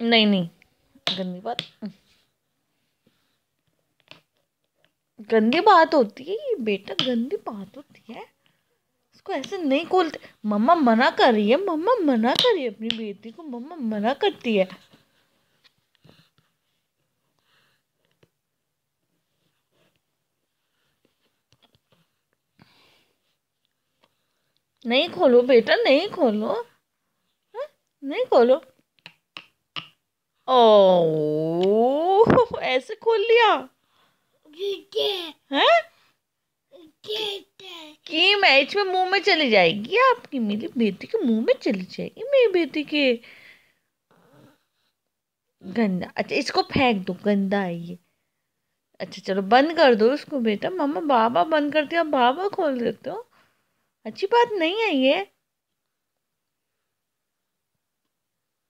नहीं नहीं। गंदी बात। गंदी बात होती है ये, बेटा, गंदी बात होती है। इसको ऐसे नहीं खोलते। मम्मा मना कर रही है, मम्मा मना कर रही है अपनी बेटी को, मम्मा मना करती है। नहीं खोलो बेटा, नहीं खोलो। हा? नहीं खोलो। ओ ऐसे खोल लिया? हैं? की मैच में मुँह में चली जाएगी आपकी? मेरी बेटी के मुँह में चली जाएगी मेरी बेटी के। गंदा अच्छा इसको फेंक दो गंदा है ये। अच्छा चलो बंद कर दो उसको बेटा। मम्मा बाबा बंद करते हो बाबा खोल देते हो। अच्छी बात नहीं है ये।